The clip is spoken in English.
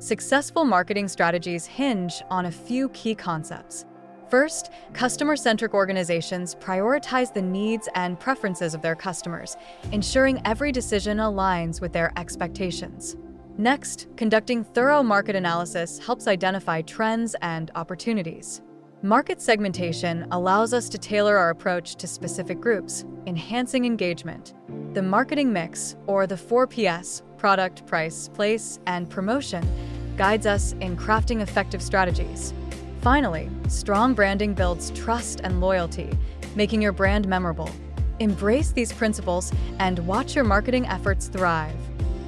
Successful marketing strategies hinge on a few key concepts. First, customer-centric organizations prioritize the needs and preferences of their customers, ensuring every decision aligns with their expectations. Next, conducting thorough market analysis helps identify trends and opportunities. Market segmentation allows us to tailor our approach to specific groups, enhancing engagement. The marketing mix, or the 4PS, product, price, place, and promotion, guides us in crafting effective strategies. Finally, strong branding builds trust and loyalty, making your brand memorable. Embrace these principles and watch your marketing efforts thrive.